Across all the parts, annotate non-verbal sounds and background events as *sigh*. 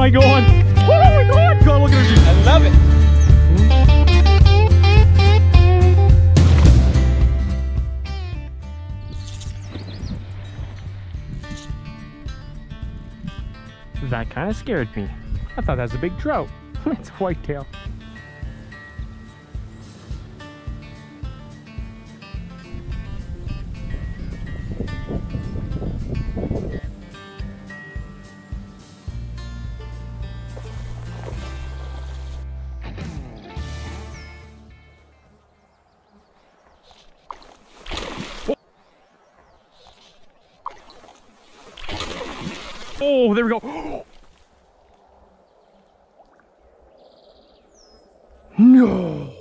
my god! Oh my god! God, look at her. I love it. That kind of scared me. I thought that was a big trout. *laughs* it's a whitetail. Oh, there we go. *gasps* No,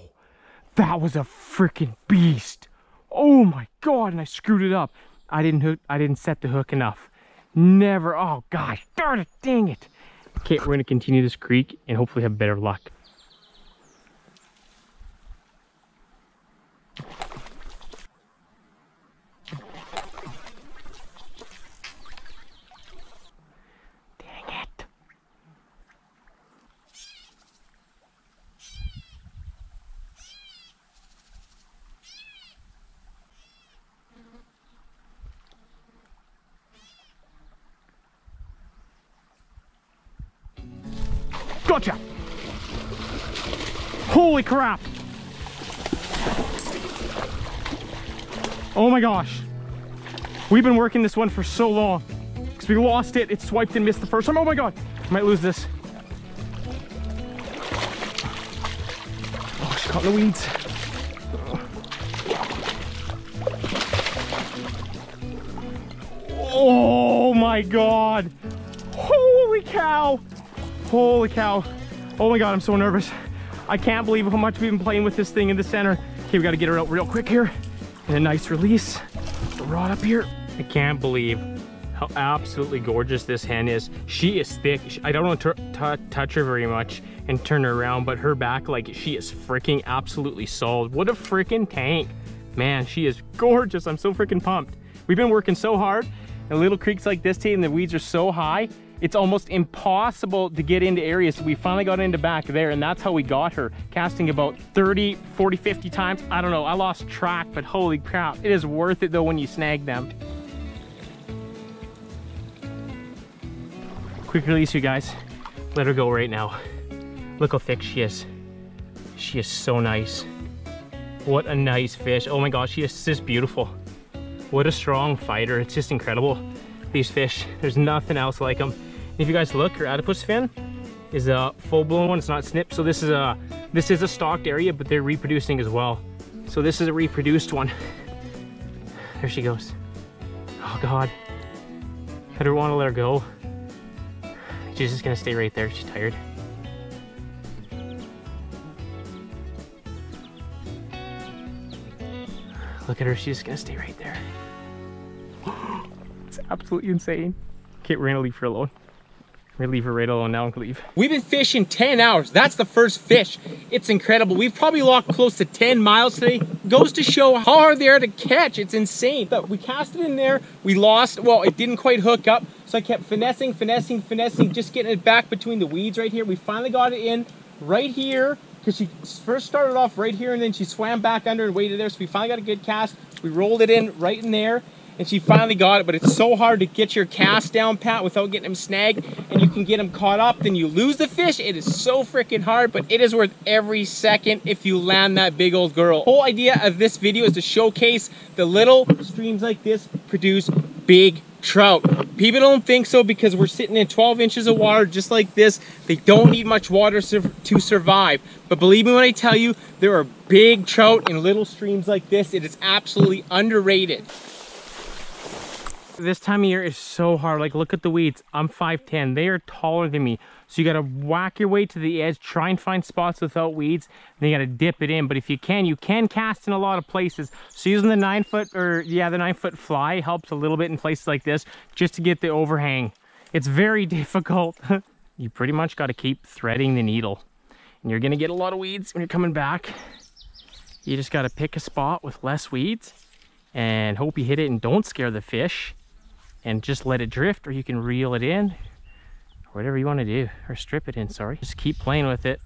that was a freaking beast. Oh my god, and I screwed it up. I didn't hook, I didn't set the hook enough. Never, oh gosh, darn it, dang it. Okay, we're gonna continue this creek and hopefully have better luck. Dang it. Gotcha! Holy crap! Oh my gosh. We've been working this one for so long. Because we lost it, it swiped and missed the first time. Oh my god! I might lose this. Oh, she caught in the weeds. Oh my god! Holy cow! Holy cow. Oh my god, I'm so nervous. I can't believe how much we've been playing with this thing in the center. Okay, we gotta get her out real quick here. And a nice release. Rod up here. I can't believe how absolutely gorgeous this hen is. She is thick. I don't want to touch her very much and turn her around, but her back, like, she is freaking absolutely solid. What a freaking tank. Man, she is gorgeous. I'm so freaking pumped. We've been working so hard in little creeks like this, Tate, and the weeds are so high, it's almost impossible to get into areas. So we finally got into back there, and that's how we got her, casting about 30, 40, 50 times. I don't know, I lost track, but holy crap. It is worth it though when you snag them. Quick release, you guys. Let her go right now. Look how thick she is. She is so nice. What a nice fish. Oh my gosh, she is just beautiful. What a strong fighter. It's just incredible. These fish, there's nothing else like them. If you guys look, her adipose fin is a full-blown one. It's not snipped. So this is a this is a stocked area, but they're reproducing as well. So this is a reproduced one. *laughs* There she goes. Oh God. I don't want to let her go. She's just gonna stay right there. She's tired. Look at her. She's just gonna stay right there. *gasps* it's absolutely insane. Okay, we're gonna leave her alone. Gonna leave her right alone now and leave. We've been fishing 10 hours. That's the first fish. It's incredible. We've probably walked close to 10 miles today. Goes to show how hard they are to catch. It's insane. But we cast it in there. We lost. Well, it didn't quite hook up. So I kept finessing, finessing, finessing, just getting it back between the weeds right here. We finally got it in right here because she first started off right here and then she swam back under and waited there. So we finally got a good cast. We rolled it in right in there and she finally got it, but it's so hard to get your cast down pat without getting them snagged, and you can get them caught up, then you lose the fish. It is so freaking hard, but it is worth every second if you land that big old girl. Whole idea of this video is to showcase the little streams like this produce big trout. People don't think so because we're sitting in 12 inches of water just like this. They don't need much water to survive. But believe me when I tell you, there are big trout in little streams like this. It is absolutely underrated. This time of year is so hard. Like, look at the weeds. I'm 5'10". They are taller than me. So you got to whack your way to the edge, try and find spots without weeds, and you got to dip it in. But if you can, you can cast in a lot of places. So using the nine foot, or yeah, the nine foot fly helps a little bit in places like this, just to get the overhang. It's very *laughs* difficult. you pretty much got to keep threading the needle. And you're going to get a lot of weeds when you're coming back. You just got to pick a spot with less weeds and hope you hit it and don't scare the fish and just let it drift or you can reel it in whatever you want to do, or strip it in, sorry. Just keep playing with it.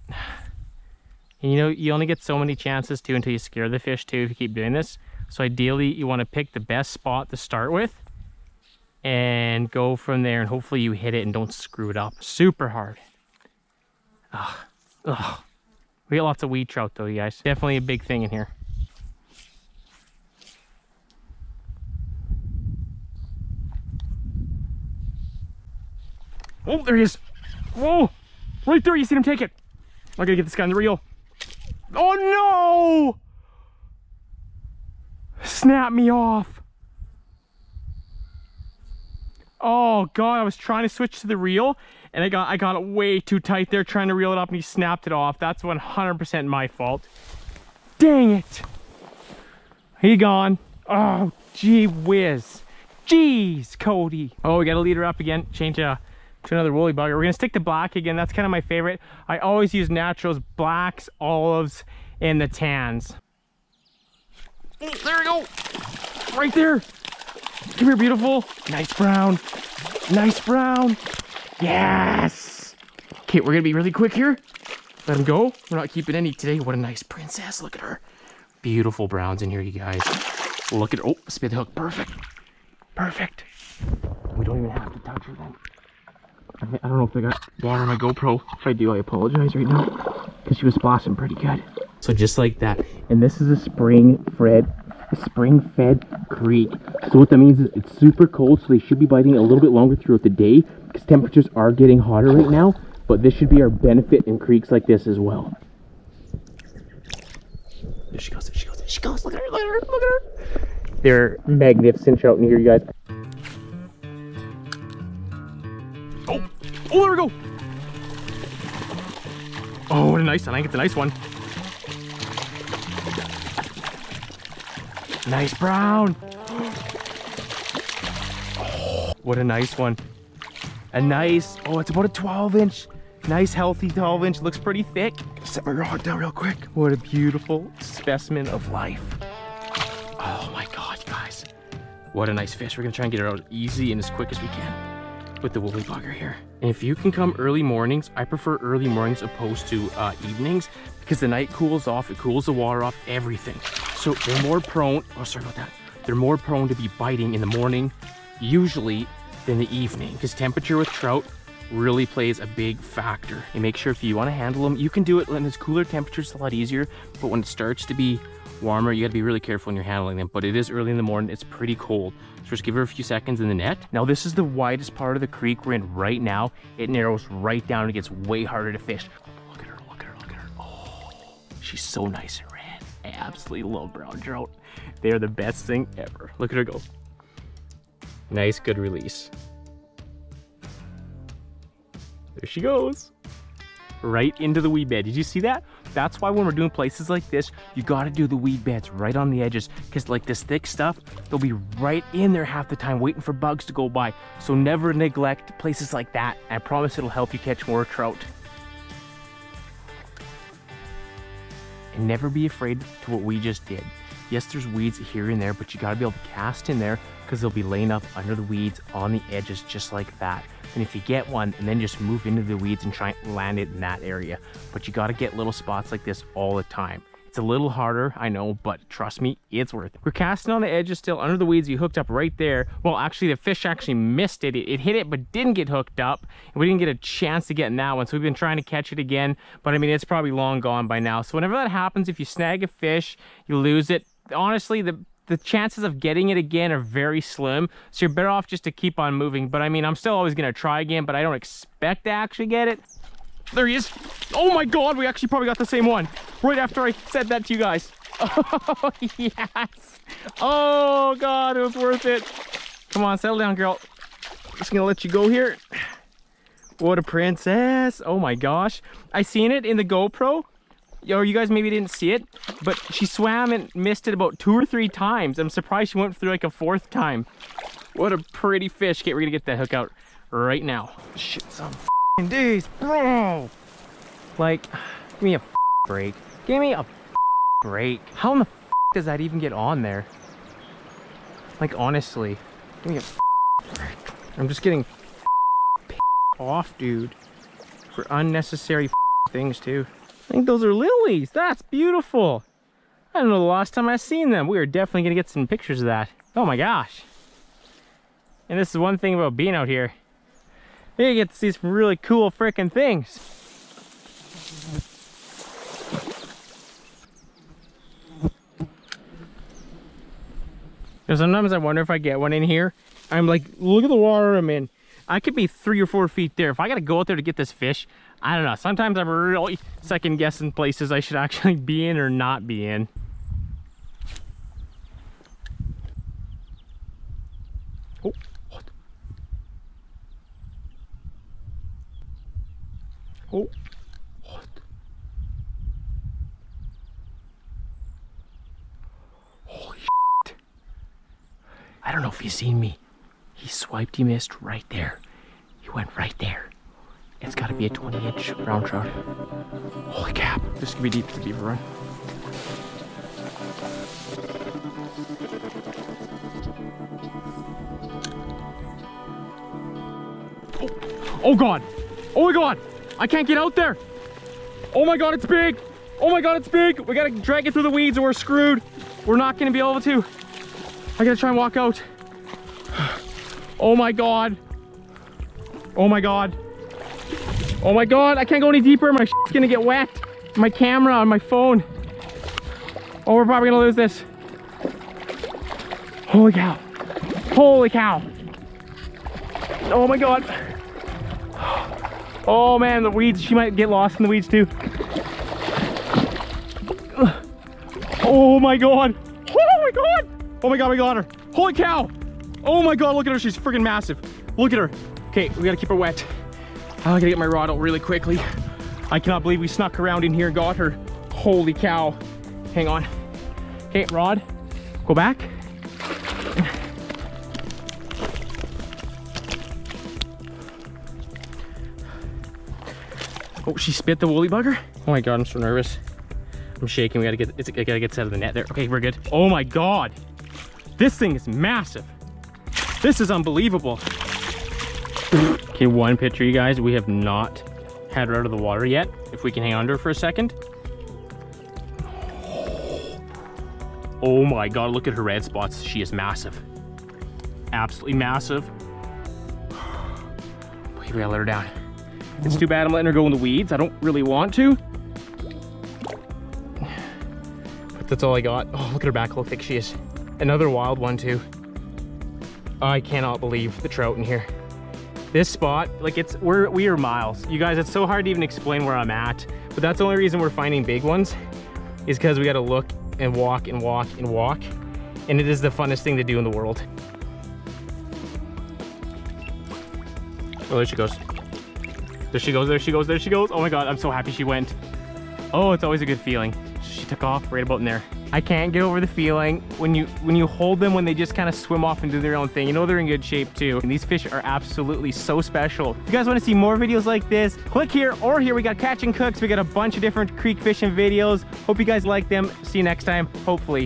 And you know, you only get so many chances too until you scare the fish too if you keep doing this. So ideally, you want to pick the best spot to start with and go from there and hopefully you hit it and don't screw it up super hard. Ugh. Ugh. We got lots of weed trout though, you guys. Definitely a big thing in here. Oh, there he is. Whoa, right there, you seen him take it. I gotta get this guy on the reel. Oh no! Snap me off. Oh God, I was trying to switch to the reel and I got I got it way too tight there trying to reel it up and he snapped it off. That's 100% my fault. Dang it. He gone. Oh, gee whiz. Jeez, Cody. Oh, we got to lead her up again. Change uh, to another woolly bugger. We're gonna stick to black again. That's kind of my favorite. I always use naturals, blacks, olives, and the tans. Oh, there we go. Right there. Come here, beautiful. Nice brown. Nice brown. Yes. Okay, we're gonna be really quick here. Let him go. We're not keeping any today. What a nice princess. Look at her. Beautiful browns in here, you guys. Look at Oh, spit the hook. Perfect. Perfect. We don't even have to touch her then. I don't know if I got water on my GoPro. If I do, I apologize right now. Because she was splashing pretty good. So just like that. And this is a spring fed, a spring fed creek. So what that means is it's super cold. So they should be biting a little bit longer throughout the day. Because temperatures are getting hotter right now. But this should be our benefit in creeks like this as well. There she goes, there she goes, there she goes. Look at her, look at her, look at her. They're magnificent trout in here, you guys. Oh, there we go. Oh, what a nice one. I get the nice one. Nice brown. *gasps* What a nice one. A nice, oh, it's about a 12 inch. Nice, healthy 12 inch. Looks pretty thick. Set my rod down real quick. What a beautiful specimen of life. Oh my God, guys. What a nice fish. We're gonna try and get it out easy and as quick as we can with the woolly bugger here. And if you can come early mornings, I prefer early mornings opposed to uh, evenings because the night cools off, it cools the water off, everything. So they're more prone, oh sorry about that. They're more prone to be biting in the morning, usually than the evening because temperature with trout really plays a big factor. And make sure if you want to handle them, you can do it when it's cooler temperatures, a lot easier. But when it starts to be warmer, you gotta be really careful when you're handling them. But it is early in the morning, it's pretty cold. So just give her a few seconds in the net. Now this is the widest part of the creek we're in right now. It narrows right down it gets way harder to fish. Look at her, look at her, look at her. Oh, she's so nice and red. I absolutely love brown trout. They are the best thing ever. Look at her go. Nice, good release. There she goes. Right into the wee bed. Did you see that? That's why when we're doing places like this, you gotta do the weed beds right on the edges. Cause like this thick stuff, they'll be right in there half the time waiting for bugs to go by. So never neglect places like that. I promise it'll help you catch more trout. And never be afraid to what we just did. Yes, there's weeds here and there, but you gotta be able to cast in there because they'll be laying up under the weeds on the edges just like that. And if you get one and then just move into the weeds and try and land it in that area. But you gotta get little spots like this all the time. It's a little harder, I know, but trust me, it's worth it. We're casting on the edges still under the weeds. You hooked up right there. Well, actually the fish actually missed it. It, it hit it, but didn't get hooked up. And we didn't get a chance to get in that one. So we've been trying to catch it again, but I mean, it's probably long gone by now. So whenever that happens, if you snag a fish, you lose it. Honestly, the the chances of getting it again are very slim. So you're better off just to keep on moving. But I mean, I'm still always to try again, but I don't expect to actually get it. There he is. Oh my God, we actually probably got the same one right after I said that to you guys. Oh, *laughs* yes. Oh God, it was worth it. Come on, settle down, girl. Just gonna let you go here. What a princess. Oh my gosh. I seen it in the GoPro or you guys maybe didn't see it, but she swam and missed it about two or three times. I'm surprised she went through like a fourth time. What a pretty fish. Okay, we're gonna get that hook out right now. Shit, some days, bro. Like, give me a break. Give me a break. How in the does that even get on there? Like, honestly, give me a break. I'm just getting off, dude. For unnecessary things, too. I think those are lilies. That's beautiful. I don't know the last time I've seen them. We are definitely gonna get some pictures of that. Oh my gosh. And this is one thing about being out here. You get to see some really cool freaking things. Sometimes I wonder if I get one in here. I'm like, look at the water I'm in. I could be three or four feet there. If I gotta go out there to get this fish, I don't know. Sometimes I'm really second guessing places I should actually be in or not be in. Oh, what? Oh, what? Holy. I don't know if he's seen me. He swiped, he missed right there. He went right there. It's gotta be a 20 inch brown trout. Holy cap. This could be deep for the beaver run. Oh. oh god. Oh my god. I can't get out there. Oh my god, it's big. Oh my god, it's big. We gotta drag it through the weeds or we're screwed. We're not gonna be able to. I gotta try and walk out. *sighs* Oh my god. Oh my god. Oh my god, I can't go any deeper. My shit's gonna get wet. My camera on my phone. Oh, we're probably gonna lose this. Holy cow. Holy cow. Oh my god. Oh man, the weeds. She might get lost in the weeds too. Oh my god. Oh my god. Oh my god, we got her. Holy cow. Oh my god, look at her. She's freaking massive. Look at her. Okay, we gotta keep her wet. I gotta get my rod out really quickly. I cannot believe we snuck around in here and got her. Holy cow. Hang on. Okay, rod, go back. Oh, she spit the woolly bugger? Oh my god, I'm so nervous. I'm shaking. We gotta get it's, I gotta get out of the net there. Okay, we're good. Oh my god. This thing is massive. This is unbelievable. Okay, one picture, you guys. We have not had her out of the water yet. If we can hang on to her for a second. Oh my god, look at her red spots. She is massive. Absolutely massive. We gotta let her down. It's too bad I'm letting her go in the weeds. I don't really want to. But that's all I got. Oh, look at her back, how thick she is. Another wild one too. I cannot believe the trout in here. This spot, like it's, we're, we are miles. You guys, it's so hard to even explain where I'm at, but that's the only reason we're finding big ones is because we gotta look and walk and walk and walk. And it is the funnest thing to do in the world. Oh, there she goes. There she goes, there she goes, there she goes. Oh my God, I'm so happy she went. Oh, it's always a good feeling. She took off right about in there. I can't get over the feeling when you when you hold them when they just kind of swim off and do their own thing. You know they're in good shape too. And these fish are absolutely so special. If you guys want to see more videos like this, click here or here. We got catching cooks. We got a bunch of different creek fishing videos. Hope you guys like them. See you next time, hopefully.